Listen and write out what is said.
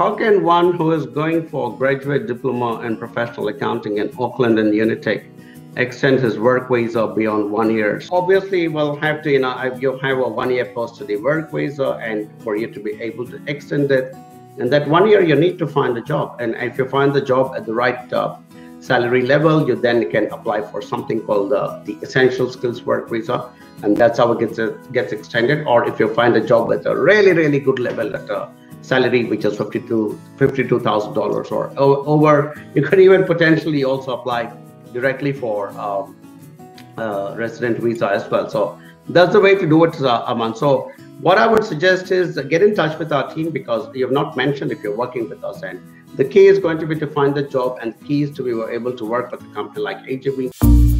talking one who is going for graduate diploma in professional accounting in Auckland and Unitec extend his work visa beyond one year. Obviously, we'll have to, you know, you have a one year post study work visa, and for you to be able to extend it, and that one year you need to find a job. And if you find the job at the right uh, salary level, you then can apply for something called uh, the essential skills work visa, and that's how it gets uh, gets extended. Or if you find a job at a really really good level at a salary which is 52 $52,000 or over, you could even potentially also apply directly for um, uh, resident visa as well. So that's the way to do it, uh, Aman. So what I would suggest is get in touch with our team because you have not mentioned if you're working with us. And the key is going to be to find the job and the key is to be able to work with a company like AJV.